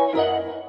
Música